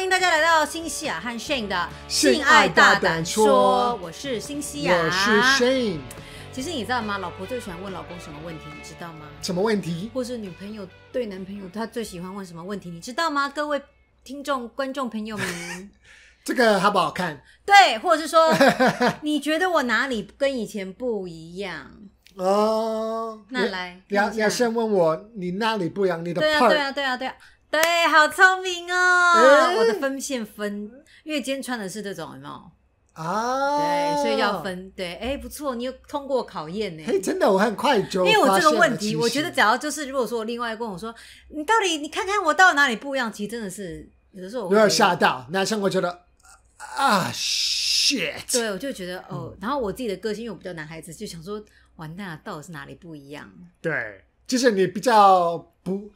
欢迎大家来到新西亚和 Shane 的性爱大胆说我是新西亚，我是 Shane。其实你知道吗？老婆最喜欢问老公什么问题，你知道吗？什么问题？或是女朋友对男朋友，他最喜欢问什么问题，你知道吗？各位听众、观众朋友们，这个好不好看？对，或者是说，你觉得我哪里跟以前不一样？哦，那来你要要先问我你哪里不一样？你的对啊对啊，对啊，对啊，对，好聪明哦！哎我的分线分，因为今天穿的是这种，有没有？啊，对，所以要。分。对，哎，不错，你有通过考验呢。哎，真的，我很快就因为我这个问题，我觉得只要就是，如果说我另外跟我说，你到底你看看我到底哪里不一样，其实真的是有的时候我会有点吓到，男生会觉得啊，shit，对，我就觉得嗯哦，然后我自己的个性，因为我比较男孩子，就想说，完蛋了，到底是哪里不一样？对，就是你比较不，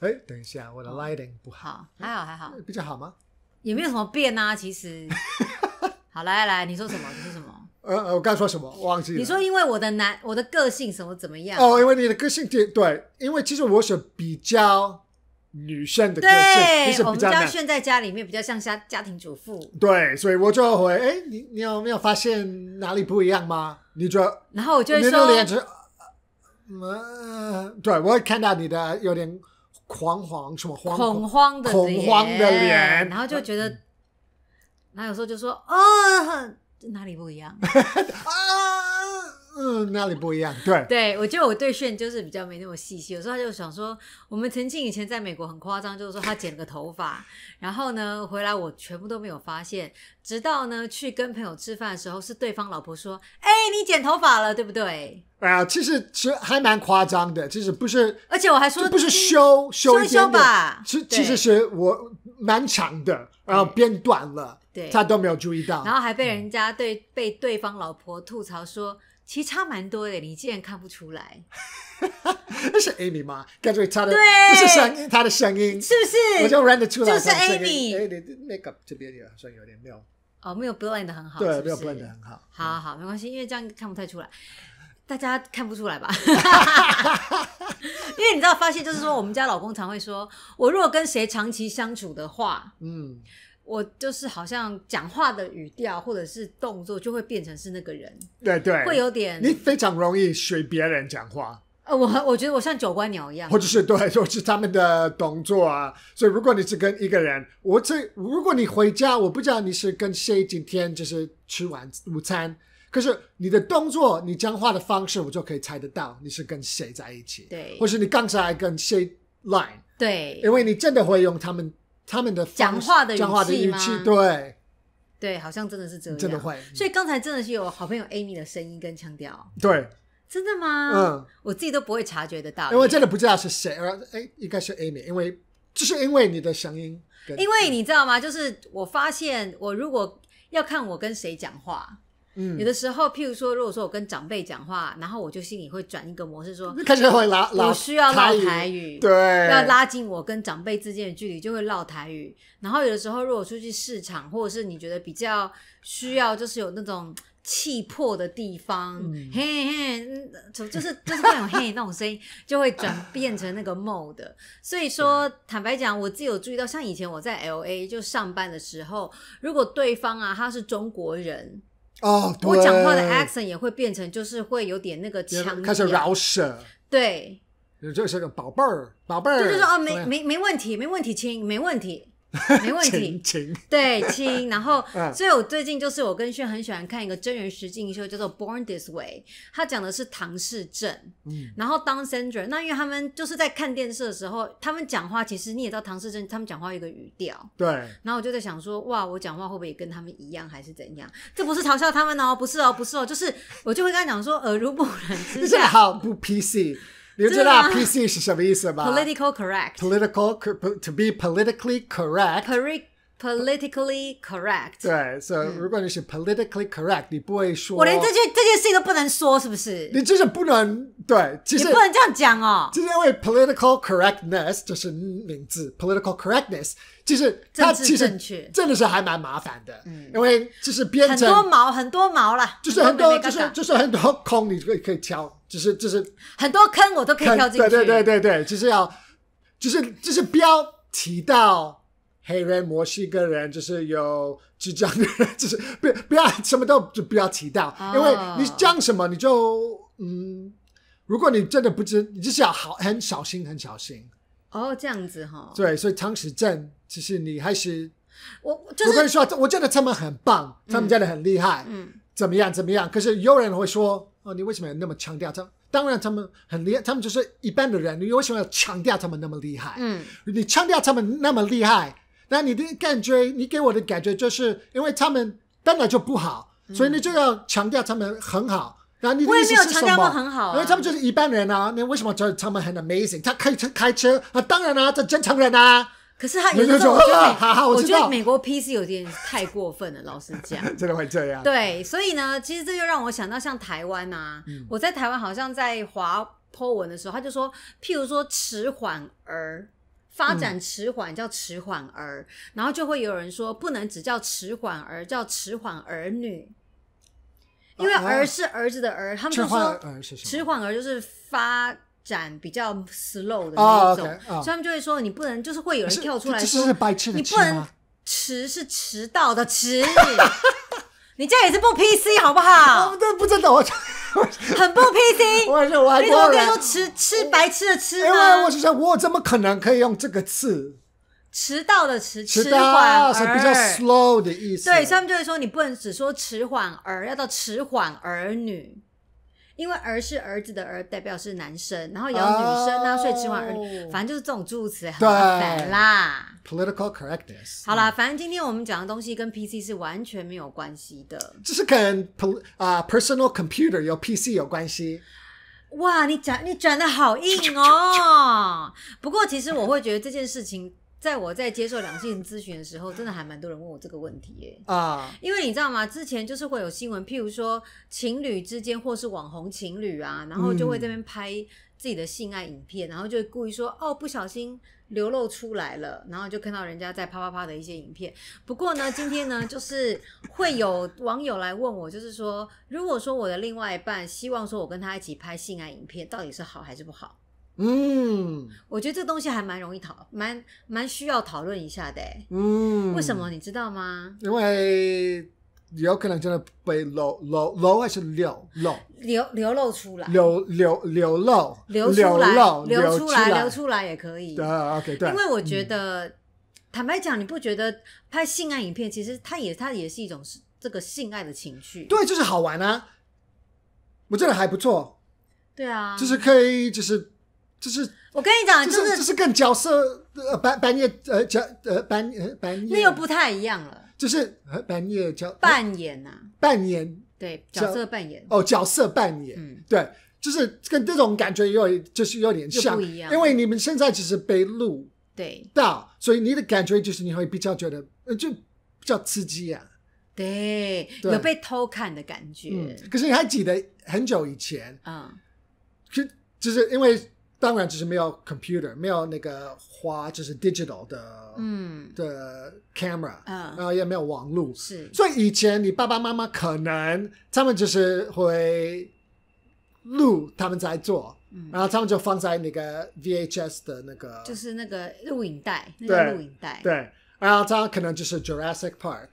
哎，等一下，我的 lighting 不好，好，还好还好，比较好吗？也没有什么变啊，其实。好，来来来，你说什么？你说什么？呃，呃我刚说什么？忘记了。你说因为我的男，我的个性什么怎么样？哦，因为你的个性对对，因为其实我是比较女生的个性，我们家是比较，炫在家里面比较像家家庭主妇，对，所以我就会，哎，你你有没有发现哪里不一样吗？你就然后我就会你的说，脸就是，嗯，对我会看到你的有点惶惶什么惶恐慌的恐慌的脸。然后就觉得，然后有时候就说，哦，哪里不一样？啊，嗯，哪里不一样？对，对，我觉得我对炫就是比较没那么细心，有时候他就想说，我们曾经以前在美国很夸张，就是说他剪了个头发，然后呢回来我全部都没有发现，直到呢去跟朋友吃饭的时候，是对方老婆说，哎，你剪头发了，对不对？啊，其实其实还蛮夸张的，其实不是。而且我还说这不是嗯修修修吧对其其实是我蛮长的，然后变短了，对他都没有注意到。然后还被人家对被对方老婆吐槽说，其实差蛮多的，你竟然看不出来，那是 Amy 吗？感觉他的对这是声音，他的声音，是不是？我就认得出来就是。Amy 哎，你 makeup 这边也好像有点没有，哦，没有 blend 的很好，对，是是没有 blend 的很好。好好好，没关系，因为这样看不太出来，大家看不出来吧？因为你知道，发现就是说，我们家老公常会说，我如果跟谁长期相处的话，嗯，我就是好像讲话的语调或者是动作就会变成是那个人，对对，会有点你非常容易学别人讲话，呃，我我觉得我像九官鸟一样。或，者是对，或是他们的动作啊。所以如果你是跟一个人，我这如果你回家，我不知道你是跟谁今天就是吃完午餐，可是你的动作、你讲话的方式，我就可以猜得到你是跟谁在一起，对。或是你刚才跟谁 line，对。因为你真的会用他们他们的讲话的语气讲话的语气，对，对，好像真的是这样，真的会。所以刚才真的是有好朋友 Amy 的声音跟腔调，对，真的吗？嗯，我自己都不会察觉得到，因为真的不知道是谁，而哎，应该是 Amy，因为就是因为你的声音跟，因为你知道吗？就是我发现，我如果要看我跟谁讲话，嗯有的时候，譬如说，如果说我跟长辈讲话，然后我就心里会转一个模式说，你开始会拉拉我需要唠台台语，对，要拉近我跟长辈之间的距离，就会唠台语。然后有的时候，如果出去市场，或者是你觉得比较需要，就是有那种。气魄的地方，嗯嘿嘿，就是就是那种嘿那种声音，就会转变成那个 mode。所以说，坦白讲，我自己有注意到，像以前我在 L A 就上班的时候，如果对方啊他是中国人，哦，对我讲话的 accent 也会变成就是会有点那个强开始调。饶舌，对，就是个宝贝儿，宝贝儿，就是说哦，没没没问题，没问题，亲，没问题，没问题对，亲。然后，嗯所以我最近就是我跟轩很喜欢看一个真人实境秀，叫做《Born This Way》，它讲的是唐氏症，嗯，然后 Down syndrome。那因为他们就是在看电视的时候，他们讲话其实你也知道唐氏症，他们讲话有一个语调。对，然后我就在想说，哇，我讲话会不会也跟他们一样，还是怎样？这不是嘲笑他们哦，不是哦，不是哦，就是我就会跟他讲说，耳濡目染之下 好不 PC，你知道 PC 是什么意思吗，political correct。？Political to be politically correct。Poli- politically correct。对，所以如果你是 politically correct，你不会说，我连这件这件事情都不能说，是不是？你就是不能对，其你实不能这样讲哦。就是因为 political correctness 就是名字，political correctness 其实它其实真的是还蛮麻烦的，因为就是编很多毛，很多毛啦，就是很多就是就是很多空你可以可以挑，就是就是很多坑我都可以跳进去。对对对对对，就是要就是就是不要提到黑人、墨西哥人，就是有智障的人，就是不不要什么都就不要提到，哦因为你讲什么你就嗯，如果你真的不知，你就是要好很小心，很小心。哦，这样子哈，对，所以唐氏症，其实你还是我就是我跟你说，我觉得他们很棒，他们真的很厉害，嗯，怎么样怎么样。可是有人会说，哦，你为什么要那么强调他？当然他们很厉害，他们就是一般的人，你为什么要强调他们那么厉害？嗯，你强调他们那么厉害，那你的感觉，你给我的感觉就是因为他们本来就不好，所以你就要强调他们很好。然后你的意思我也没有是什么？强调他们很好啊因为他们就是一般人啊。你为什么觉得他们很 amazing？他开车开车啊，当然啊，这正常人啊，可是他有的时候我觉得美，我觉得美国 PC 有点太过分了，老实讲。真的会这样。对，所以呢，其实这就让我想到像台湾啊，嗯我在台湾好像在滑 po 文的时候，他就说，譬如说迟缓儿。发嗯展迟缓叫迟缓儿，然后就会有人说不能只叫迟缓儿，叫迟缓儿女，因为儿是儿子的儿，他们就说迟缓儿就是发展比较 slow 的哦那一种所以他们就会说你不能，就是会有人跳出来这说是白痴的你不能？迟是迟到的迟，你这样也是不 PC 好不好我？都不真的，我 很不 PC。我是外国人你怎么可以说，吃吃白痴的吃因为我呢？是想，我怎么可能可以用这个字？迟到的迟，迟缓到是比较儿。slow 的意思。对，所以他们就会说你不能只说迟缓儿，要到迟缓儿女。因为儿是儿子的儿，代表是男生，然后也有女生啊，哦所以迟缓儿女，反正就是这种诸如此类，很麻烦啦。political correctness。好啦，反正今天我们讲的东西跟 PC 是完全没有关系的。这是跟 pol- 啊、personal computer 有 PC 有关系。哇，你转你转的好硬哦！不过其实我会觉得这件事情，在我在接受两性咨询的时候，真的还蛮多人问我这个问题耶。啊，因为你知道吗？之前就是会有新闻，譬如说情侣之间，或是网红情侣啊，然后就会这边拍自己的性爱影片，然后就会故意说哦，不小心流露出来了，然后就看到人家在啪啪啪的一些影片。不过呢，今天呢，就是会有网友来问我，就是说，如果说我的另外一半希望说我跟他一起拍性爱影片，到底是好还是不好？嗯我觉得这个东西还蛮容易讨，蛮蛮需要讨论一下的欸。嗯，为什？么你知道吗？因为有可能真的被漏漏漏还是流漏流流露出来，流流流露流出来，流出来，流。出来也可以。啊，OK，对，因为我觉得，坦白讲，你不觉得拍性爱影片，其实它也它也是一种是这个性爱的情绪？对，就是好玩啊，我觉得还不错，对啊，就是可以，就是就是我跟你讲，就就是就是是跟角色呃半半夜呃角呃半呃半夜那又不太一样了，就是呃半夜角扮演呐、扮演对，角角色扮演，哦角色扮演，嗯，对，就是跟这种感觉有就是有点像，不一样。因为你们现在只是被录对到，所以你的感觉就是你会比较觉得呃就比较刺激啊，对，对有被偷看的感觉，嗯，可是你还记得很久以前，嗯，就就是因为当然就是没有 computer，没有那个花就是 digital 的嗯。的 camera，嗯。然后也没有网络，是，所以以前你爸爸妈妈可能他们就是会录他们在做，嗯。然后他们就放在那个 VHS 的那个，就是那个录影带，那对个录影带，对，然后他可能就是 Jurassic Park，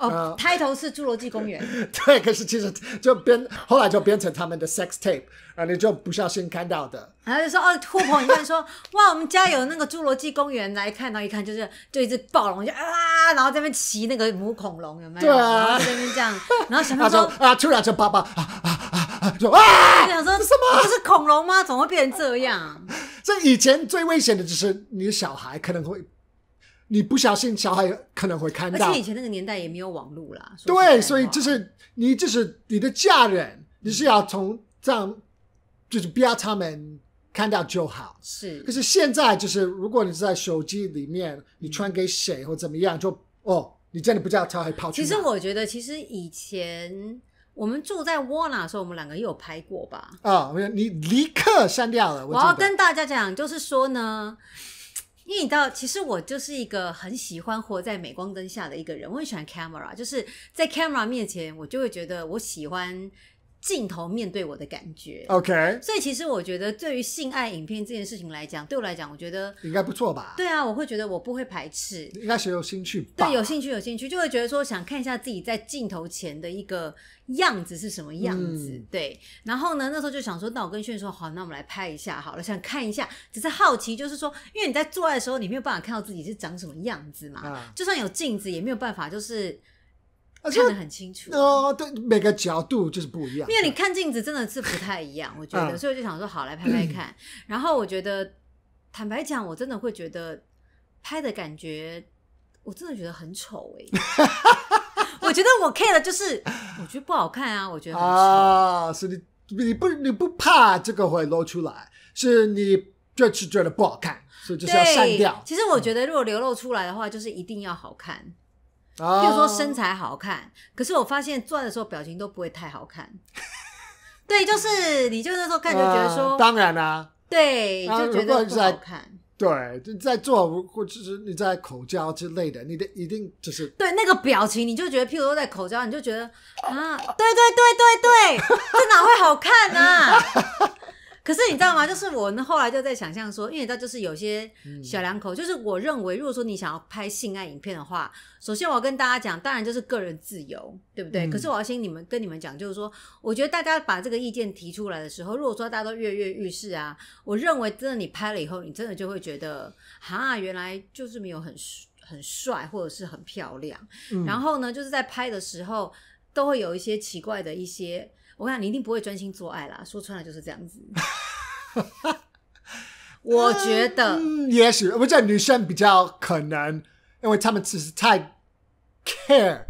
哦呃，开头是侏罗纪公园，对，可是其实就变后来就变成他们的 sex tape，然后你就不小心看到的，然后就说哦，呼朋引伴说 哇，我们家有那个侏罗纪公园来看，到一看就是就一只暴龙就啊，然后这边骑那个母恐龙有没有？对啊然后在那边这样，然后小朋友说，啊，突然就爸爸啊啊啊啊，就啊，就想说这什么？这是恐龙吗？怎么会变成这样？这以前最危险的就是你的小孩可能会，你不小心小孩可能会看到而且以，前那个年代也没有网络啦，对，所以就是你就是你的家人，你是要从这样，就是不要他们看到就好。是可是现在就是，如果你是在手机里面，你传给谁或怎么样，就哦，你真的不知道他会跑去。其实我觉得，其实以前我们住在窝拿的时候，我们两个也有拍过吧。啊、你立刻删掉了。我我要跟大家讲，就是说呢，因为你知道，其实我就是一个很喜欢活在镁光灯下的一个人，我很喜欢 camera，就是在 camera 面前，我就会觉得我喜欢镜头面对我的感觉。OK，所以其实我觉得，对于性爱影片这件事情来讲，对我来讲，我觉得应该不错吧？对啊，我会觉得我不会排斥。应该是有兴趣吧？对，有兴趣，有兴趣，就会觉得说想看一下自己在镜头前的一个样子是什么样子。嗯对，然后呢，那时候就想说，那我跟炫说，好，那我们来拍一下好了，想看一下，只是好奇，就是说，因为你在做爱的时候，你没有办法看到自己是长什么样子嘛，啊就算有镜子，也没有办法，就是而且看得很清楚。哦，对，每个角度就是不一样。因为你看镜子真的是不太一样，我觉得，嗯所以我就想说，好来拍拍看。然后我觉得，坦白讲，我真的会觉得拍的感觉，我真的觉得很丑哎、我觉得我 care 的就是，我觉得不好看啊，我觉得很丑。啊，是你你不你不怕这个会露出来，是你就是觉得不好看，所以就是要删掉，。其实我觉得，如果流露出来的话，就是一定要好看。啊譬如说身材好看，可是我发现做的时候表情都不会太好看。对，就是你就那时候看就觉得说，啊当然啦、对，啊就觉得不好看。对，就在做或者是你在口交之类的，你的一定就是对那个表情，你就觉得，譬如说在口交，你就觉得啊，对对对对对，这哪会好看啊？可是你知道吗？就是我呢后来就在想象说，因为你知道，就是有些小两口，就是我认为，如果说你想要拍性爱影片的话，首先我要跟大家讲，当然就是个人自由，对不对？嗯可是我要先你们跟你们讲，就是说，我觉得大家把这个意见提出来的时候，如果说大家都跃跃欲试啊，我认为真的你拍了以后，你真的就会觉得，哈，原来就是没有很很帅或者是很漂亮。嗯然后呢，就是在拍的时候都会有一些奇怪的一些，我跟你讲，你一定不会专心做爱啦，说穿了就是这样子。我觉得，嗯，也许我觉得女生比较可能，因为她们只是太 care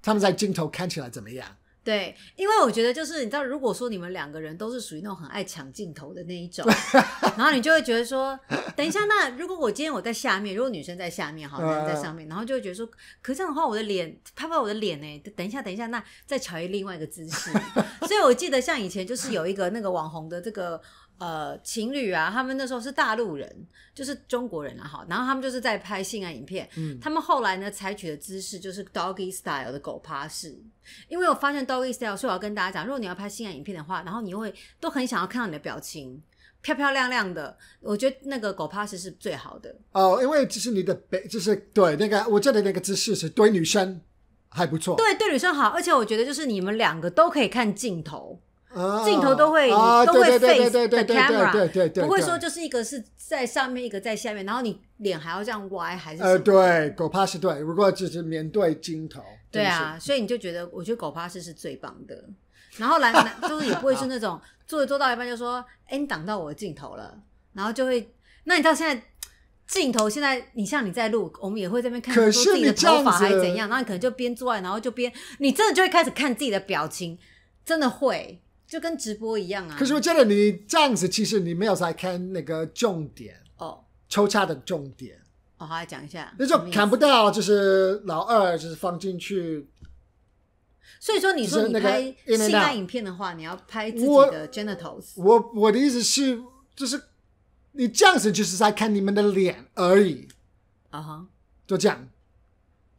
他们在镜头看起来怎么样。对，因为我觉得就是你知道，如果说你们两个人都是属于那种很爱抢镜头的那一种，然后你就会觉得说，等一下，那如果我今天我在下面，如果女生在下面，好，男生在上面，然后就会觉得说，可是这样的话，我的脸拍拍我的脸呢？等一下，等一下，那再调一另外一个姿势。所以我记得像以前就是有一个那个网红的这个。呃，情侣啊，他们那时候是大陆人，就是中国人啊，哈，然后他们就是在拍性爱影片，嗯他们后来呢采取的姿势就是 doggy style 的狗趴式，因为我发现 doggy style，所以我要跟大家讲，如果你要拍性爱影片的话，然后你会都很想要看到你的表情漂漂亮亮的，我觉得那个狗趴式是最好的。哦，因为就是你的背，就是对那个，我觉得那个姿势是对女生还不错。对，对女生好，而且我觉得就是你们两个都可以看镜头，啊，镜头都会啊，都会对对对 face 对对 the 对 camera，对对对，不会说就是一个是在上面，一个在下面，然后你脸还要这样歪，还是呃，对，狗趴是对，如果只是面对镜头，对啊，所以你就觉得，我觉得狗趴式是最棒的。然后男男 就是也不会是那种做着做到一半就说，哎，你挡到我的镜头了，然后就会，那你知道现在镜头现在你像你在录，我们也会这边看说自己的你这样头发还是怎样，然后你可能就边做爱，然后就边，你真的就会开始看自己的表情，真的会，就跟直播一样啊。可是我觉得你这样子，其实你没有在看那个重点，哦抽插的重点，哦，好来讲一下，那就看不到，就是老二就是放进去，所以说，你说你拍性爱影片的话，你要拍自己的 genitals。我我的意思是，就是你这样子就是在看你们的脸而已，啊哈，就这样。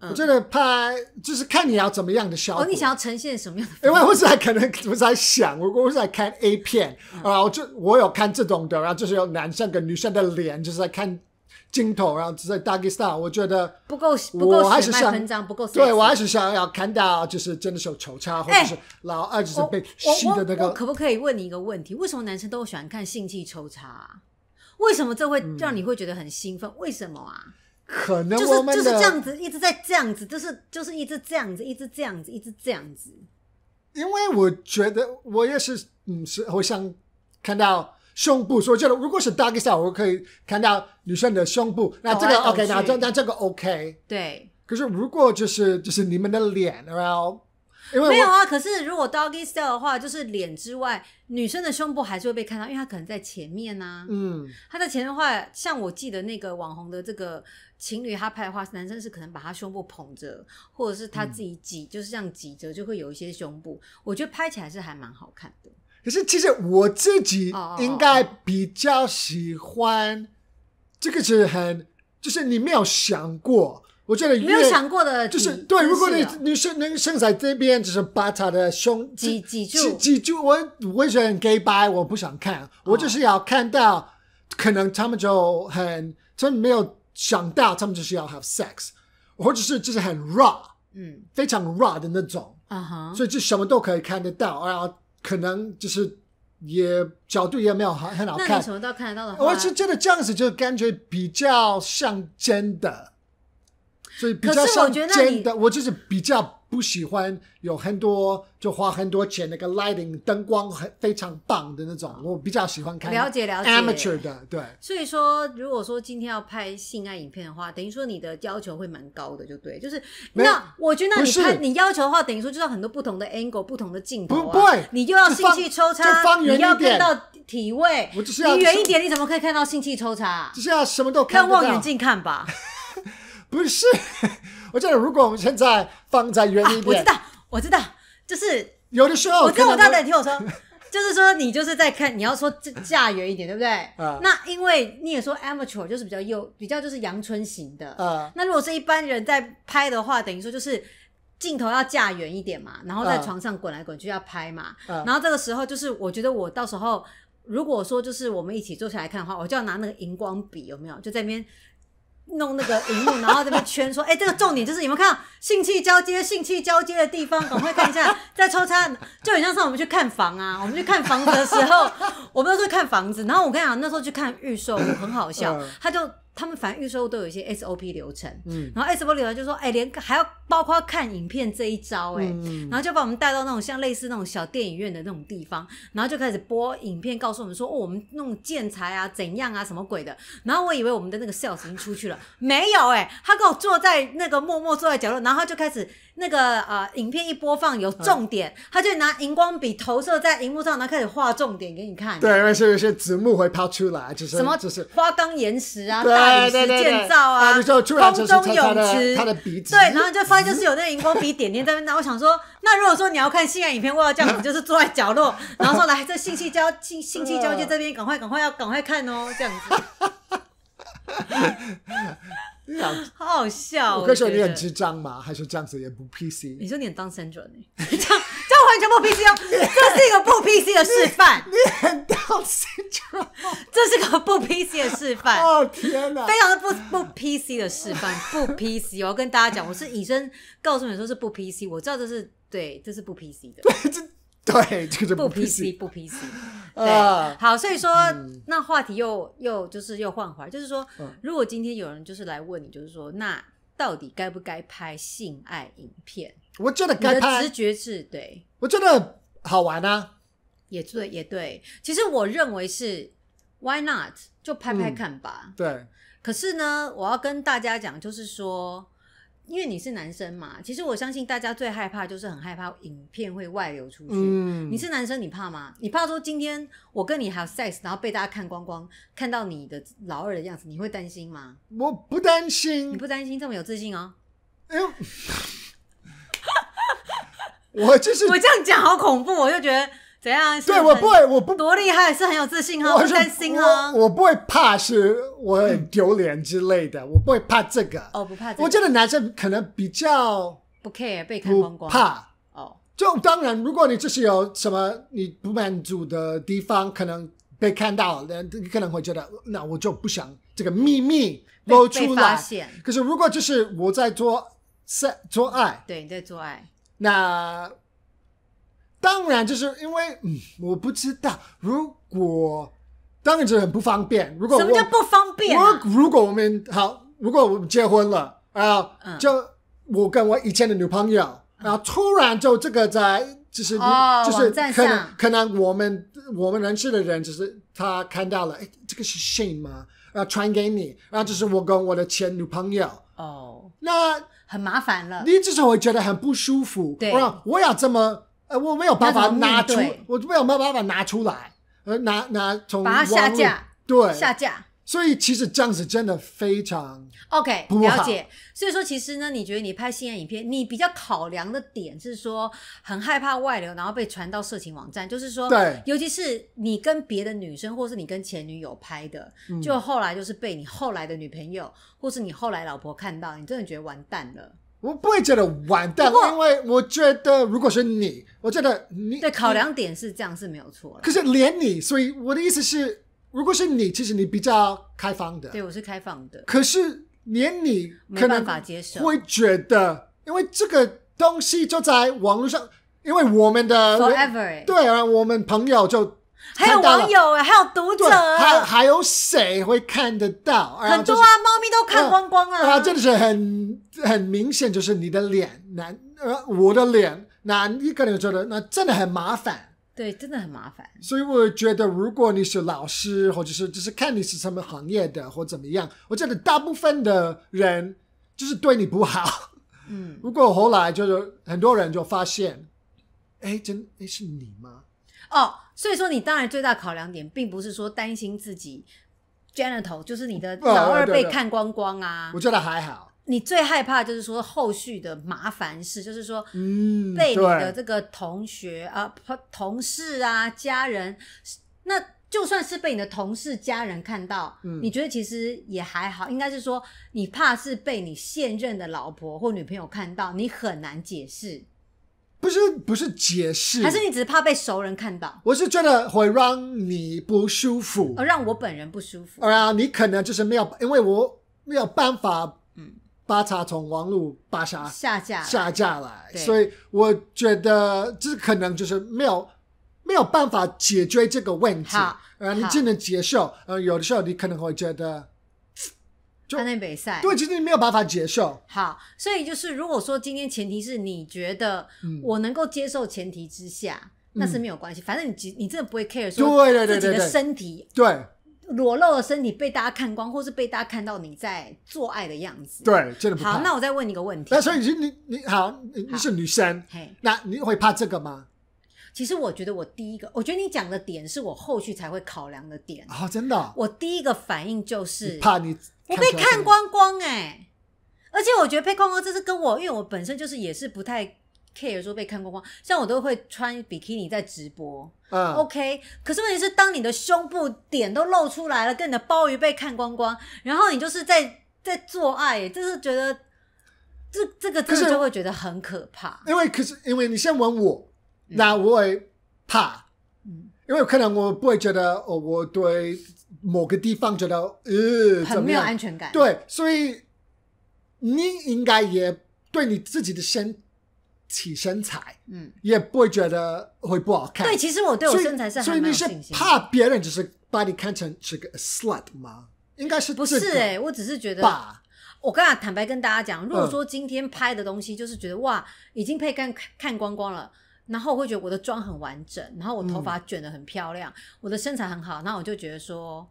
嗯我觉得拍就是看你要怎么样的效果。哦，你想要呈现什么样的？因为我是在可能我是在想，我我是在看 A 片，嗯然后就我有看这种的，然后就是有男生跟女生的脸，就是在看镜头，然后就在 doggy style，我觉得不够不够还是想脉喷张，不够。对我还是想要看到，就是真的是有抽插，或者是老二就是被吸的那个。可不可以问你一个问题？为什么男生都喜欢看性器抽插、啊？为什么这会嗯让你会觉得很兴奋？为什么啊？可能就是我们的就是这样子，一直在这样子，就是就是一直这样子，一直这样子，一直这样子。因为我觉得我也是，嗯，是我想看到胸部，所以我觉得如果是 doggy style，我可以看到女生的胸部，那这个 OK，那去这那这个 OK。对，可是如果就是就是你们的脸，然后因为没有啊。可是如果 doggy style 的话，就是脸之外，女生的胸部还是会被看到，因为她可能在前面呐、啊。嗯，她在前面的话，像我记得那个网红的这个情侣，他拍的话，男生是可能把他胸部捧着，或者是他自己挤，就是这样挤着，就会有一些胸部。我觉得拍起来是还蛮好看的。可是其实我自己应该比较喜欢这个是很，就是你没有想过，我觉得没有想过的，就是对，如果你姿势哦女生能生在这边，就是把她的胸挤挤住挤挤住，我我也觉得很 gay 白，我不想看，我就是要看到，可能他们就很，他们没有想到，他们就是要 have sex，或者是就是很 raw，嗯。非常 raw 的那种，啊哈，所以就什么都可以看得到，然后可能就是也角度也没有很很好看。那你什，么都看得到的话，我是觉得这样子就感觉比较像真的，所以比较像真的。我就是比较不喜欢有很多就花很多钱那个 lighting 灯光很非常棒的那种，我比较喜欢看了解了解。amateur 的，对。所以说，如果说今天要拍性爱影片的话，等于说你的要求会蛮高的，就对，就是那我觉得那你拍你要求的话，等于说就是要很多不同的 angle、不同的镜头、啊，不不会。你又要性器抽插，你要看到体位，我就是要你远一点，你怎么可以看到性器抽插、啊？就是要什么都看得到。看望远镜看吧。不是，我觉得如果我们现在放在远一，点，啊我知道，我知道，就是有的时候我知道，我可能知道，你听我说，就是说你就是在看，你要说架架远一点，对不对？啊那因为你也说 amateur 就是比较幼，比较就是阳春型的。啊那如果是一般人在拍的话，等于说就是镜头要架远一点嘛，然后在啊床上滚来滚去要拍嘛。啊然后这个时候就是，我觉得我到时候如果说就是我们一起坐下来看的话，我就要拿那个荧光笔，有没有？就在那边。弄那个荧幕，然后这边圈说，哎、这个重点就是有没有看到性器交接、性器交接的地方，赶快看一下，再抽插，就很像上我们去看房啊，我们去看房子的时候，我们都是看房子，然后我跟你讲，那时候去看预售屋很好笑嗯，他就他们反正预售都有一些 SOP 流程，嗯。然后 SOP 流程就说，哎、连还要包括看影片这一招、哎、嗯然后就把我们带到那种像类似那种小电影院的那种地方，然后就开始播影片，告诉我们说，哦，我们那种建材啊怎样啊什么鬼的。然后我以为我们的那个 sales 已经出去了，没有哎、他跟我坐在那个默默坐在角落，然后他就开始那个呃影片一播放有重点，他就拿荧光笔投射在荧幕上，然后开始画重点给你看。对，因为是有些字幕会抛出来，就是什么就是。花岗岩石啊、对大理石对对对建造啊，空中泳池，他的鼻子对，然后就发现就是有那个荧光笔点点在那我想说，那如果说你要看性爱影片，我要这样子，就是坐在角落，然后说来这信息交信信息交接这边，赶快赶快要赶快看哦，这样子，好好笑。我跟你说你很智障吗？还是这样子也不 PC？你说你很当 Sandra 呢？这 样不 PC 哦，这是一个不 PC 的示范，很到智障！这是个不 PC 的示范。哦天哪！非常的不不 PC 的示范，不 PC。我要跟大家讲，我是以身告诉你说是不 PC，我知道这是对，这是不 PC 的，对，这个就不 PC 不 PC。对，啊。好，所以说、那话题又又就是又换回来，就是说，嗯如果今天有人就是来问你，就是说，那到底该不该拍性爱影片？我觉得你的该拍直，觉是对，我觉得好玩啊。也对，也对。其实我认为是 Why not 就拍拍嗯看吧。对，可是呢，我要跟大家讲，就是说，因为你是男生嘛，其实我相信大家最害怕就是很害怕影片会外流出去。嗯，你是男生，你怕吗？你怕说今天我跟你还有 sex，然后被大家看光光，看到你的老二的样子，你会担心吗？我不担心你，不担心，这么有自信哦。因为我就是我这样讲好恐怖，我就觉得怎样？对我不会，我不多厉害，是很有自信哈，我是不担心哈我。不会怕是我很丢脸之类的，我不会怕这个。哦，不怕这个，我觉得男生可能比较不 care 被看光光。怕。哦，就当然，如果你就是有什么你不满足的地方，可能被看到了，你可能会觉得，那我就不想这个秘密被露出来。可是如果就是我在做做做爱，对，你在做爱。那当然就是因为嗯，我不知道，如果当然就很不方便。如果什么叫不方便、我啊？如果我们好，如果我们结婚了啊，嗯就我跟我以前的女朋友，然后突然就这个在就是、哦就是可能可能我们我们认识的人，就是他看到了，哎，这个是吗？然后传给你，然后就是我跟我的前女朋友，哦，那很麻烦了。你至少会觉得很不舒服。对我我要怎么呃，我没有办法拿出我没有办法拿出来，呃，拿拿从把它下架对下架，所以其实这样子真的非常 OK，不了解。所以说，其实呢，你觉得你拍性爱影片，你比较考量的点是说，很害怕外流，然后被传到色情网站，就是说，对尤其是你跟别的女生，或是你跟前女友拍的，嗯就后来就是被你后来的女朋友，或是你后来老婆看到，你真的觉得完蛋了。我不会觉得完蛋，因为我觉得如果是你，我觉得你对，考量点是这样是没有错了。可是连你，所以我的意思是，如果是你，其实你比较开放的，对我是开放的，可是连你没办可能法接受。会觉得，因为这个东西就在网络上，因为我们的 Forever，、欸、对啊，我们朋友就还有网友哎、还有读者对，还啊，还有谁会看得到？很多啊，猫咪都看光光了、啊，真的是很很明显，就是你的脸，那呃我的脸，那你可能觉得那真的很麻烦。对，真的很麻烦。所以我觉得，如果你是老师，或者是就是看你是什么行业的或怎么样，我觉得大部分的人就是对你不好。嗯，如果后来就是很多人就发现，哎，真哎是你吗？哦，所以说你当然最大考量点，并不是说担心自己，gentle 就是你的老二被看光光啊。我觉得还好。你最害怕就是说后续的麻烦事，就是说嗯，被你的对。这个同学啊、朋同事啊、家人，那就算是被你的同事、家人看到，嗯。你觉得其实也还好，应该是说你怕是被你现任的老婆或女朋友看到，你很难解释，不是不是解释，还是你只是怕被熟人看到，我是觉得会让你不舒服，而让我本人不舒服？啊，你可能就是没有，因为我没有办法，嗯把它从网络扒下下架下架来，所以我觉得这可能就是没有没有办法解决这个问题，呃，你只能接受，呃，有的时候你可能会觉得，就安内北赛。对，其实你没有办法接受，好，所以就是如果说今天前提是你觉得嗯。我能够接受前提之下，那是没有关系，反正你你真的不会 care 对自己的身体对裸露的身体被大家看光，或是被大家看到你在做爱的样子。，对，真的不好，那我再问你一个问题。那所以你你你好，你你是女生，嘿，那你会怕这个吗？其实我觉得我第一个，我觉得你讲的点是我后续才会考量的点。啊、真的哦，我第一个反应就是怕你我被看光光哎、而且我觉得被看光光这是跟我，因为我本身就是也是不太 care 说被看光光，像我都会穿比基尼在直播、嗯 o k 可是问题是，当你的胸部点都露出来了，跟你的鲍鱼被看光光，然后你就是在在做爱，就是觉得这这个真的就会觉得很可怕。因为可是因为你先问我，那我会怕，嗯，因为可能我不会觉得哦，我对某个地方觉得呃很没有？安全感。对，所以你应该也对你自己的身体身材嗯，也不会觉得会不好看。对，其实我对我身材是很所以你是。怕别人只是把你看成是个 slut 吗？应该是不这个是哎、我只是觉得吧？我刚才坦白跟大家讲，如果嗯说今天拍的东西就是觉得哇，已经被看看光光了，然后我会觉得我的妆很完整，然后我头发卷得很漂亮，我的身材很好，那我就觉得说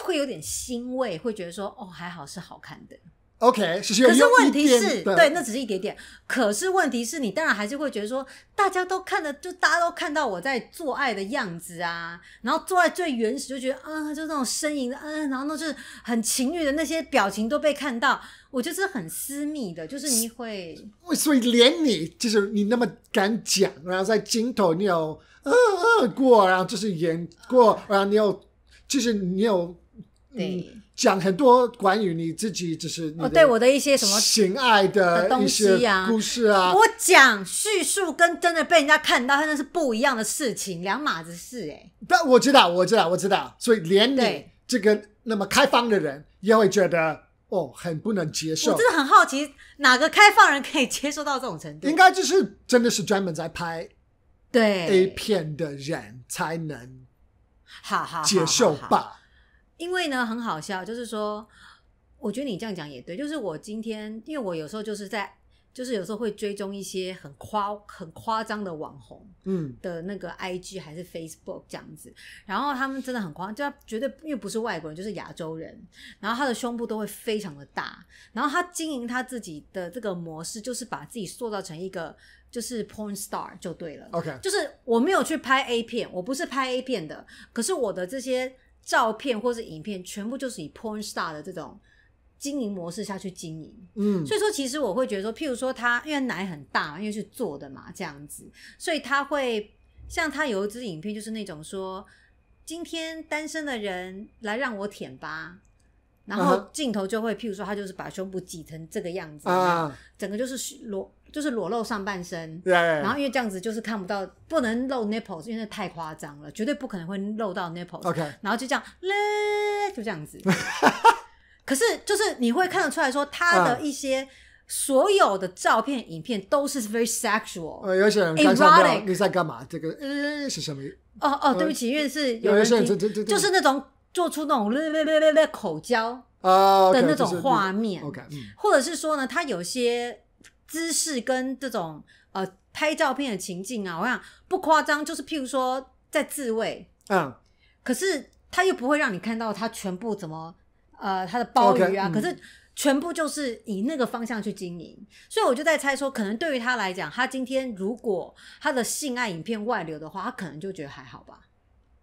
会有点欣慰，会觉得说哦还好是好看的。OK，可是问题是，对，那只是一点点。可是问题是你当然还是会觉得说，大家都看的，就大家都看到我在做爱的样子啊，然后做爱最原始就觉得啊，就那种呻吟的，嗯、然后那就是很情欲的那些表情都被看到，我觉得是很私密的，就是你会所以连你就是你那么敢讲，然后在镜头你有呃呃过，然后就是演过，然后你有就是你有嗯对讲很多关于你自己就是对我的一些什么。情爱的东的一些西啊故事啊，我讲叙述跟真的被人家看到，那是不一样的事情，两码子事哎、但我知道我知道我知道，所以连你这个那么开放的人也会觉得哦很不能接受我，真的很好奇，哪个开放人可以接受到这种程度？应该就是真的是专门在拍对 A 片的人才能好好好接受吧。因为呢，很好笑，就是说，我觉得你这样讲也对。就是我今天，因为我有时候就是在，就是有时候会追踪一些很夸、很夸张的网红嗯的那个 IG 还是 Facebook 这样子，然后他们真的很夸张，就他绝对因为不是外国人，就是亚洲人，然后他的胸部都会非常的大，然后他经营他自己的这个模式，就是把自己塑造成一个就是 porn star 就对了。，OK，就是我没有去拍 A 片，我不是拍 A 片的，可是我的这些照片或是影片，全部就是以 porn star 的这种经营模式下去经营。嗯。所以说，其实我会觉得说，譬如说他因为奶很大嘛，因为是做的嘛，这样子，所以他会像他有一支影片，就是那种说，今天单身的人来让我舔吧，然后镜头就会，譬如说他就是把胸部挤成这个样子，啊，整个就是裸，就是裸露上半身。对，然后因为这样子就是看不到，不能露 nipples，因为那太夸张了，绝对不可能会露到 nipples。OK 然后就这样嘞，就这样子。可是就是你会看得出来说，他的一些所有的照片、影片都是 very sexual。呃，有些人看上你在干嘛？这个呃是什么？哦哦，对不起，因为是有有些人就是那种做出那种嘞嘞嘞嘞嘞口交啊的那种就是画面，OK，嗯或者是说呢，他有些姿势跟这种呃拍照片的情境啊，我想不夸张，就是譬如说在自慰，嗯。可是他又不会让你看到他全部怎么呃他的鲍鱼啊嗯。可是全部就是以那个方向去经营，所以我就在猜说，可能对于他来讲，他今天如果他的性爱影片外流的话，他可能就觉得还好吧。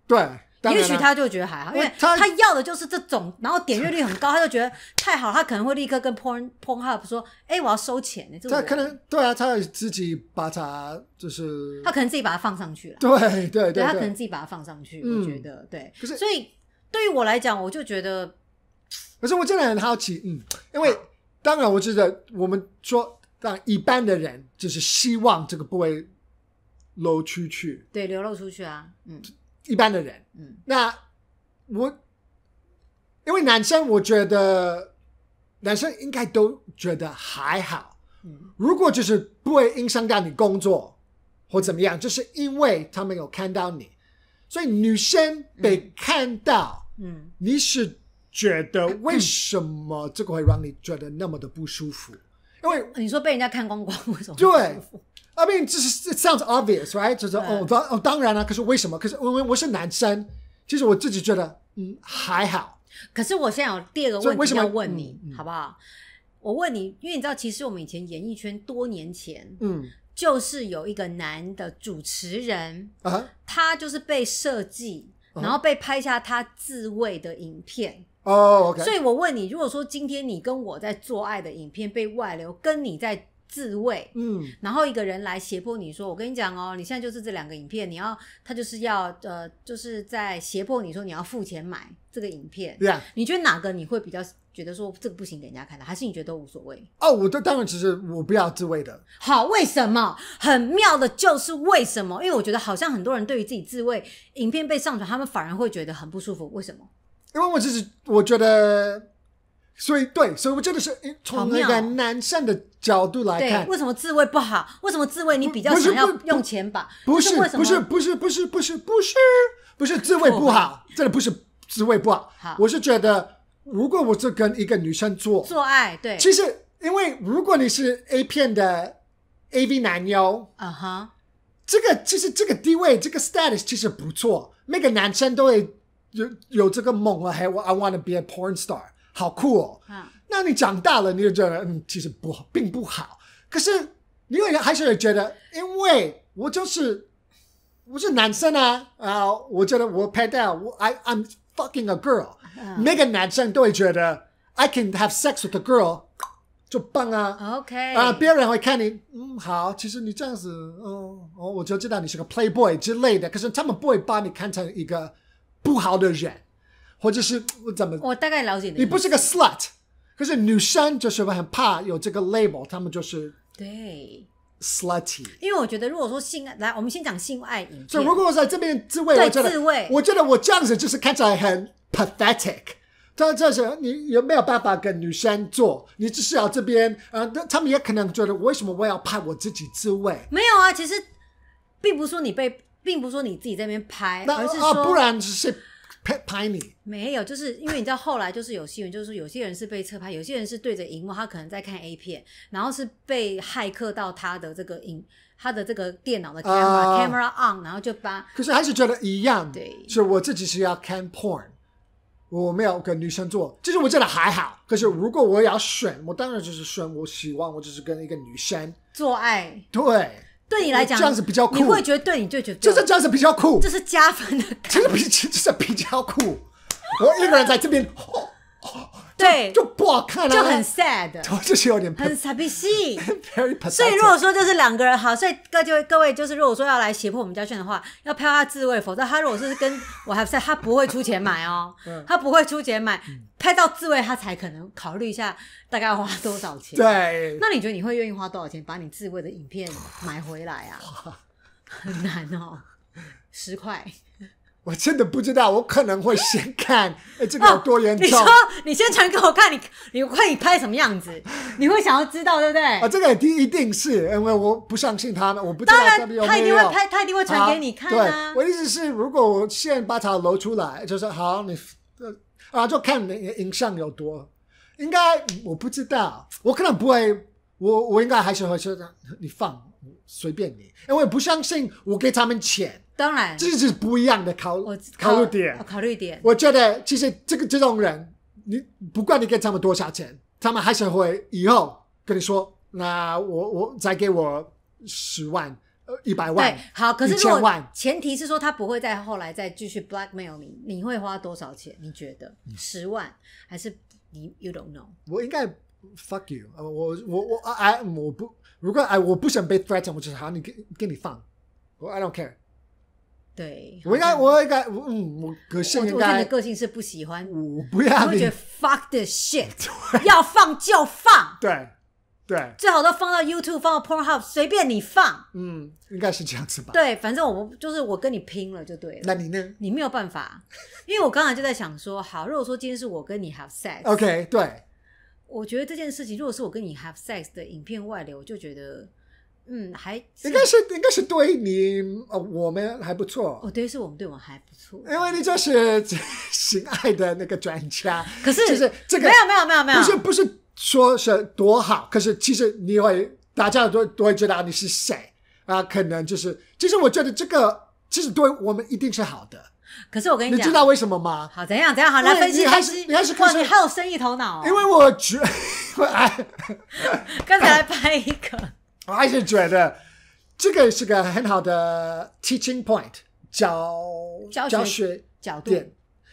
对，也许他就觉得还好，因为他他要的就是这种，然后点阅率很高，他就觉得太好，他可能会立刻跟 Porn Pornhub 说：“哎、我要收钱呢、这他可能对啊，他自己把它就是他可能自己把它放上去了，对对对他可能，自己把它放上去，嗯。我觉得对。可是所以对于我来讲，我就觉得可是我真的很好奇，嗯，因为当然我觉得我们说，让一般的人就是希望这个部位漏出去，对流露出去啊，嗯一般的人，嗯，那我因为男生，我觉得男生应该都觉得还好。嗯。如果就是不会影响到你工作或怎么样，就是因为他们有看到你，所以女生被看到，嗯，你是觉得为什么这个会让你觉得那么的不舒服？因为你说被人家看光光，为什么对 I mean，这是 it sounds obvious, right？就是哦，当哦，当然了。可是为什么？可是因为我是男生，其实我自己觉得，嗯，还好。可是我现在有第二个问题要问你，嗯嗯好不好？我问你，因为你知道，其实我们以前演艺圈多年前，嗯就是有一个男的主持人，啊他就是被设计，嗯然后被拍下他自慰的影片。哦，OK，所以我问你，如果说今天你跟我在做爱的影片被外流，跟你在自慰，嗯然后一个人来胁迫你说：“我跟你讲哦，你现在就是这两个影片，你要他就是要呃，就是在胁迫你说你要付钱买这个影片。，Yeah，你觉得哪个你会比较觉得说这个不行给人家看的，还是你觉得都无所谓？哦，我的当然只是我不要自慰的。好，为什么？很妙的就是为什么？因为我觉得好像很多人对于自己自慰影片被上传，他们反而会觉得很不舒服。为什么？因为我只是我觉得，所以对，所以我真的是诶从那个男生的角度来，看，为什么自慰不好？为什么自慰你比较想要用钱吧？不是不是不是不是不是不是不是自慰不好，真的不是自慰不好好。我是觉得，如果我是跟一个女生做，做爱？对，其实因为如果你是 A 片的 AV 男优，啊哈，这个其实这个地位这个 status 其实不错，每个男生都会有有这个梦啊，还我 I want to be a porn star，好酷哦。啊，那你长大了，你就觉得嗯，其实不好，并不好。可是你会还是会觉得，因为我就是我是男生啊啊、我觉得我拍到我 I I'm fucking a girl，、嗯每个男生都会觉得 I can have sex with a girl，就棒啊。OK 啊，别人会看你，嗯，好，其实你这样子，嗯，哦，我就知道你是个 playboy 之类的，可是他们不会把你看成一个不好的人，或者是怎么我大概了解你。你不是个 slut，可是女生就是会很怕有这个 label，他们就是对，slutty。因为我觉得如果说性爱，来，我们先讲性爱影片。所以如果我在这边自慰，对我觉得自慰我觉得我这样子就是看起来很 pathetic。这这是你有没有办法跟女生做？你只是要这边，呃，那他们也可能觉得为什么我要拍我自己自慰？没有啊，其实并不是说你被，并不是说你自己在那边拍，那而是说、啊，不然是谁拍拍你？没有，就是因为你知道后来就是有新闻，就是说有些人是被侧拍，有些人是对着荧幕，他可能在看 A 片，然后是被骇客到他的这个影，他的这个电脑的 camera、啊 camera on，然后就把可是还是觉得一样。对是我自己是要看 porn，我没有跟女生做，其实我觉得还好。可是如果我要选，我当然就是选，我希望我就是跟一个女生。做爱，对，对你来讲这样子比较酷你会觉得对你就觉得就是这样子比较酷。这，是加分的感真的比 这是比较酷。我一个人在这边，对，就不好看了，就很 sad，就是有点很傻逼戏。very pathetic。所以如果说就是两个人好，所以各就各位就是如果说要来胁迫我们家炫的话，要拍他自慰，否则他如果是跟我还在，他不会出钱买哦，嗯他不会出钱买，拍到自慰他才可能考虑一下大概要花多少钱。对，那你觉得你会愿意花多少钱把你自慰的影片买回来啊？很难哦，十块。我真的不知道，我可能会先看，哎，这个有多严重哦你说你先传给我看，你你看你拍什么样子，你会想要知道，对不对？啊？这个一一定是因为我不相信他们，我不知道他一。定会拍，他一定会传给你看啊对，。我意思是，如果我现把它露出来，就是好，你呃啊，就看你的影像有多。应该我不知道，我可能不会，我我应该还是会说你放随便你，因为我不相信我给他们钱，当然，这是不一样的考我考虑点哦。考虑点。我觉得其实这个这种人，你不管你给他们多少钱，他们还是会以后跟你说，那我我再给我十万、呃一百万对，，好，可是一如果前提是说他不会再后来再继续 blackmail 你，你会花多少钱？你觉得嗯十万还是你 you don't know？我应该 fuck you，呃我我我 I 我不如果哎我不想被 threaten，我就是好，你给给你放，我 I don't care，对，我应该我应该我嗯我个性应我我觉得你的个性是不喜欢，我不要你我会觉得 fuck the shit，要放就放，对对最好都放到 YouTube，放到 Pornhub，随便你放。嗯应该是这样子吧？对，反正我就是我跟你拼了就对了。那你呢你没有办法，因为我刚才就在想说，好，如果说今天是我跟你 have sex，、？OK 对。我觉得这件事情，如果是我跟你 have sex 的影片外流，我就觉得，嗯，还应该是应该是对你呃我们还不错，哦，对，是我们对我们还不错。因为你就是 性爱的那个专家，可是就是这个没有没有没有没有，不是不是说是多好，可是其实你会大家都都会知道你是谁啊，可能就是其实我觉得这个其实对我们一定是好的，可是我跟你讲，你知道为什么吗？好怎样怎样好来分析你还是分析，你还是可哇，是你还有生意头脑哦。因为我觉 刚才来拍一个，我还是觉得这个是个很好的 teaching point，教教学角度。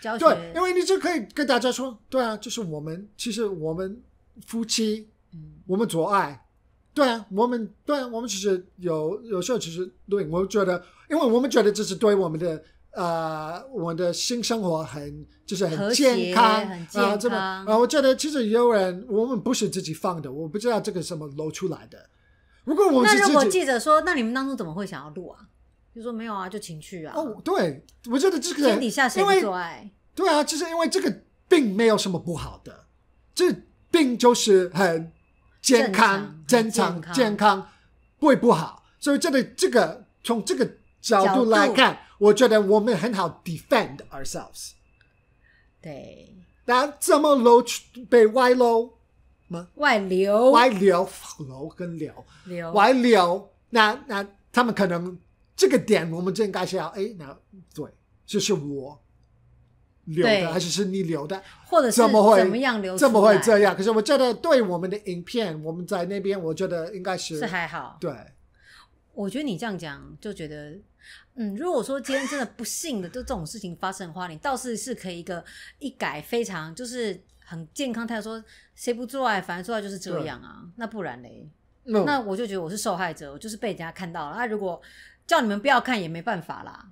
教学，对，因为你就可以跟大家说，对啊，就是我们，其实我们夫妻，嗯我们做爱，对啊，我们对啊，我们其实有有时候其实对，我觉得，因为我们觉得这是对我们的呃，我们的性生活很就是很健康很健啊，这么康啊，我觉得其实也有人，我们不是自己放的，我不知道这个什么露出来的。如果我那如果记者说，那你们当初怎么会想要录啊？就说没有啊，就情趣啊，哦，对，我觉得这个天底下谁做爱？对啊，就是因为这个并没有什么不好的，这病就是很健康、正正常健康，不会不好。所以这个这个从这个角度来看，我觉得我们很好 defend ourselves。对，那怎么露出被外露、外流外流、流跟流、流外流？那那他们可能这个点，我们就应该是要哎，那对，就是我留的，还是是你留的？或者是怎么会怎么样流怎么会这样？可是我觉得对我们的影片，我们在那边，我觉得应该是是还好。对，我觉得你这样讲就觉得，嗯，如果说今天真的不幸的就这种事情发生的话，你倒是是可以一个一改非常就是很健康态度说，谁不做爱，反正做爱就是这样啊，那不然嘞？那那我就觉得我是受害者，我就是被人家看到了。那、如果叫你们不要看也没办法啦，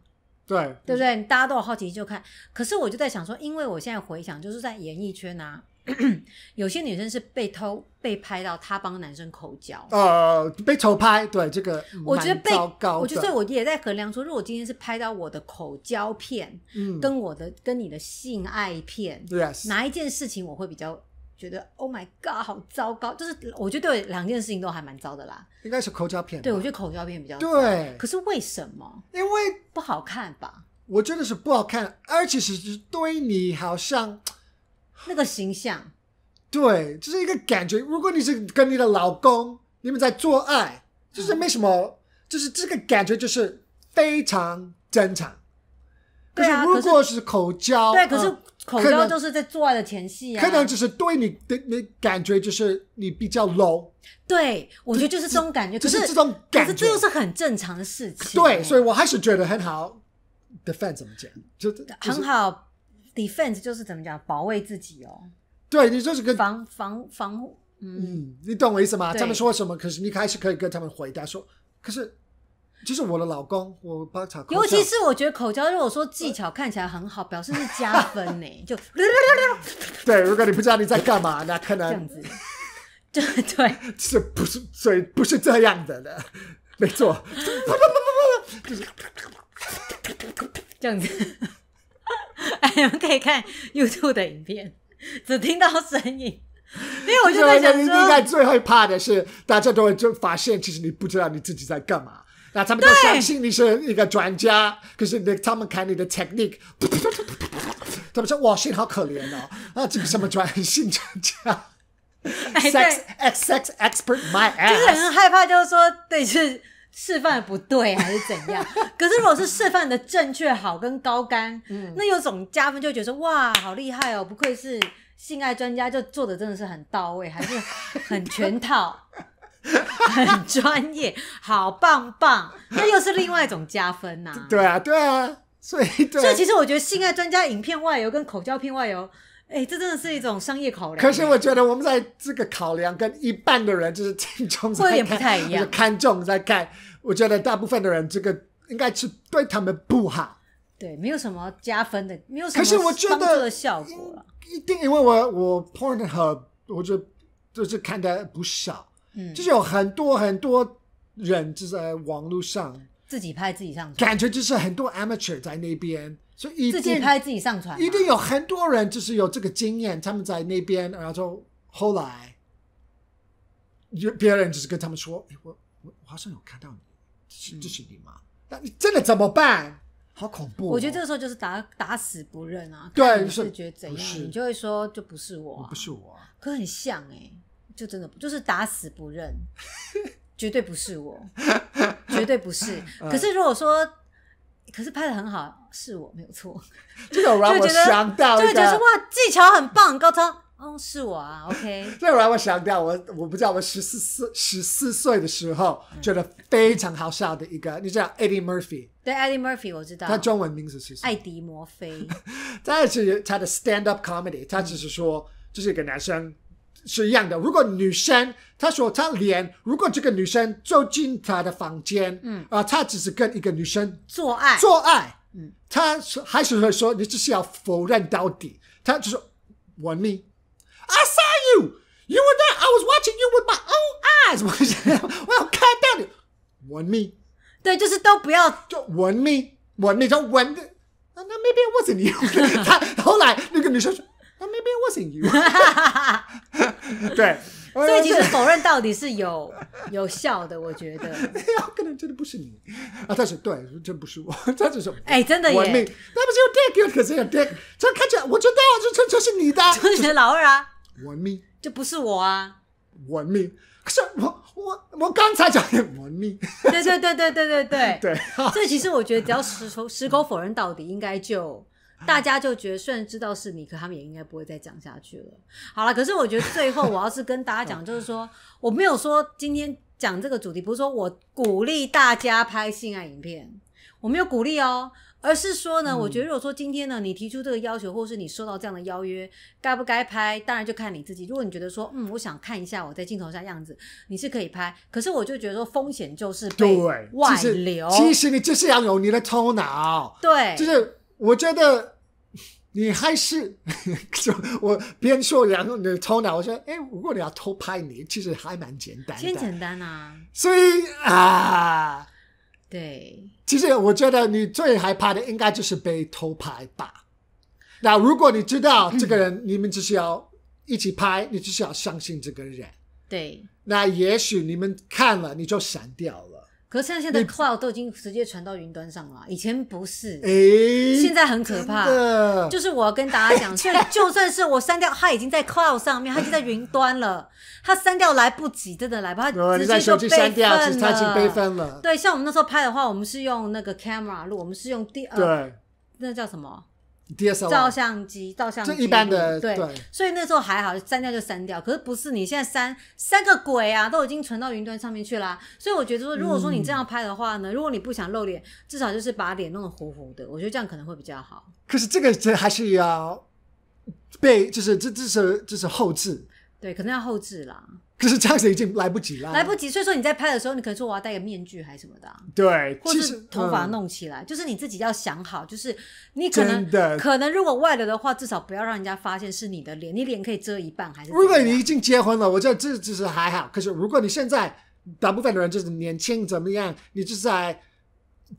对对不对？大家都有好奇就看。可是我就在想说，因为我现在回想，就是在演艺圈啊，有些女生是被偷被拍到她帮男生口交。呃被偷拍，对这个我觉得被我觉得所以我也在衡量说，如果今天是拍到我的口交片，嗯跟我的跟你的性爱片，yes 哪一件事情我会比较觉得 Oh my God，好糟糕？就是我觉得对两件事情都还蛮糟的啦。应该是口交片吧，对我觉得口交片比较糟对可是为什么因为不好看吧？我觉得是不好看，而且是是对你好像那个形象，对，就是一个感觉。如果你是跟你的老公，你们在做爱，就是没什么，就是这个感觉就是非常正常。可对啊如果是口交，对，可是嗯口交就是在做爱的前戏啊。可能就是对你的你感觉就是你比较 low，对，我觉得就是这种感觉。可就是是这种感觉。可是这又是很正常的事情。对，所以我还是觉得很好。defend 怎么讲？就就是很好 defense 就是怎么讲，保卫自己哦，对你就是跟防防防护，嗯，嗯，你懂我意思吗？他们说什么，可是你还是可以跟他们回答说，可是就是我的老公，我帮他。尤其是我觉得口交，如果说技巧看起来很好，表示是加分呢，就 对，如果你不知道你在干嘛，那可能这样子，对对，是不是所以不是这样的的，没错。这样子。哎，你们可以看 YouTube 的影片，只听到声音，因为我就在想你应该，最害怕的是，大家都会就发现，其实你不知道你自己在干嘛。那他们都相信你是一个专家，可是你他们看你的 technique，他们说哇，心好可怜哦，啊，这个什么专性专家？哎，，sex，ex sex expert my 就是很害怕，就是说，对，是示范的不对还是怎样？可是如果是示范的正确、好跟高干，嗯那有种加分，就会觉得说哇，好厉害哦，不愧是性爱专家，就做的真的是很到位，还是很全套。很专业，好棒棒，那又是另外一种加分呐、对啊，对啊，所以对所以其实我觉得性爱专家影片外游跟口交片外游，哎、这真的是一种商业考量。可是我觉得我们在这个考量跟一半的人就是听众在会有点不太一样 看重在看，我觉得大部分的人这个应该是对他们不好。对，没有什么加分的，没有什么可是我觉得帮助的效果了。一定因为我我 Pornhub 我就就是看的不少，嗯，就是有很多很多人就在网络上，自己拍自己上传，感觉就是很多 amateur 在那边，所以自己拍自己上传，一定有很多人就是有这个经验，他们在那边，然后就后来有别人就是跟他们说：“哎，我我我好像有看到你，这是你吗？那你真的怎么办？好恐怖哦、我觉得这个时候就是打打死不认啊。对是是觉得怎样，你就会说就不是我、啊，不是我啊，可很像哎、就真的就是打死不认，绝对不是我，绝对不是。嗯可是如果说，可是拍的很好，是我没有错，这个让我就想到就会觉得，哇，技巧很棒，高超。哦，是我啊，OK，这个让我想到我我不知道我十四岁十四岁的时候觉得非常好笑的一个，你知道 Eddie Murphy，对，Eddie Murphy 我知道，他中文名字是？艾迪摩菲，他是他的 stand up comedy，他只是说就是一个男生是一样的。如果女生，他说他连如果这个女生走进他的房间，嗯。啊、他只是跟一个女生做爱，做爱，嗯，他说还是会说你只是要否认到底，他就说 one me。I saw you. You were there. I was watching you with my own eyes. 我我有看到你。One me，对，就是都不要就 one me，one me 就 one 的。啊那 maybe it wasn't you 他。后来那个女生说，那 maybe it wasn't you。对，所以其实否认到底是有有效的，我觉得。有可能真的不是你啊。但是对，真不是我。他就说，哎真的耶 one me，那不是有 dick，可是有 dick，这看起来我知道，这这这是你的。就是你的老二啊，one me。就不是我啊。one me。可是我我我刚才讲的 one me，对对对对对对对。对，所以其实我觉得，只要矢口矢口否认到底，应该就大家就觉得，虽然知道是你，可他们也应该不会再讲下去了。好了，可是我觉得最后我要是跟大家讲，就是说，我没有说今天讲这个主题，不是说我鼓励大家拍性爱影片，我没有鼓励哦。而是说呢，我觉得如果说今天呢，你提出这个要求，或是你收到这样的邀约，该不该拍，当然就看你自己。如果你觉得说，嗯，我想看一下我在镜头下样子，你是可以拍。可是我就觉得说，风险就是被对，外流。其实你就是要有你的头脑，对，就是我觉得你还是 就我边说然后你的头脑，我说，哎，如果你要偷拍你，其实还蛮简单的，先简单啊，所以啊。对，其实我觉得你最害怕的应该就是被偷拍吧。那如果你知道这个人，你们只是要一起拍，你只是要相信这个人，对。那也许你们看了你就删掉了。可是像现在 cloud 都已经直接传到云端上了，以前不是，诶，现在很可怕。就是我要跟大家讲，所以就算是我删掉，它已经在 cloud 上面，它已经在云端了，它删掉来不及，真的来不及，它直接就备份了。份了。对，像我们那时候拍的话，我们是用那个 camera 录，我们是用第呃，对，那叫什么 DSLR 照相机、照相机这一般的对。对所以那时候还好，删掉就删掉。可是不是你现在删删个鬼啊，都已经存到云端上面去啦。所以我觉得说，如果说你这样拍的话呢，如果你不想露脸，至少就是把脸弄得糊糊的，我觉得这样可能会比较好。可是这个这还是要被，就是这这是这是后置，对，可能要后置啦，可是这样子已经来不及了，来不及。所以说你在拍的时候，你可能说我要戴个面具还是什么的啊、对，或是头发嗯弄起来，就是你自己要想好，就是你可能的可能如果外流的话，至少不要让人家发现是你的脸，你脸可以遮一半还是？如果你已经结婚了，我觉得这只是还好。可是如果你现在大部分的人就是年轻怎么样，你就是在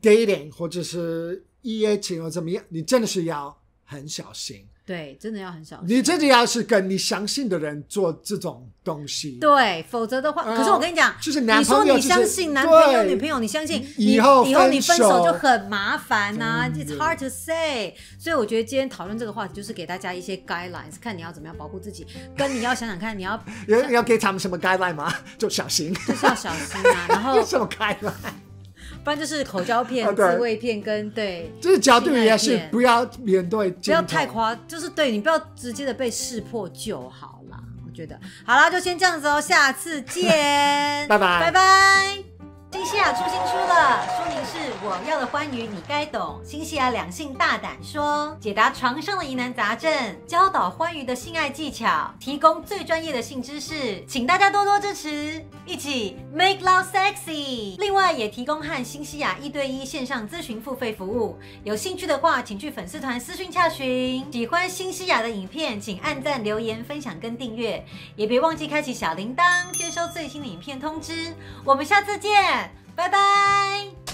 dating 或者是一夜情或怎么样，你真的是要很小心。对，真的要很小心。你自己要是跟你相信的人做这种东西，对，否则的话，嗯可是我跟你讲，就是男你说朋友就是你相信男朋友、女朋友，你相信以你后以后你分手手就很麻烦呐、真 It's hard to say。所以我觉得今天讨论这个话题，就是给大家一些 guidelines，看你要怎么样保护自己，跟你要想想看，你要 要要给他们什么 guideline 吗？就小心，就是要小心啊，然后 什么 guideline？不然就是口交片、自慰片跟对。就是角度也是不要面对，不要太。夸，就是对你不要直接的被识破就好啦。我觉得好啦，就先这样子哦，下次见，拜拜拜拜。新西亚出新书了，书名是《我要的欢愉你该懂》，新西亚两性大胆说，解答床上的疑难杂症，教导欢愉的性爱技巧，提供最专业的性知识，请大家多多支持，一起 make love sexy。另外也提供和新西亚一对一线上咨询付费服务，有兴趣的话，请去粉丝团私讯洽询。喜欢新西亚的影片，请按赞、留言、分享跟订阅，也别忘记开启小铃铛，接收最新的影片通知。我们下次见，拜拜。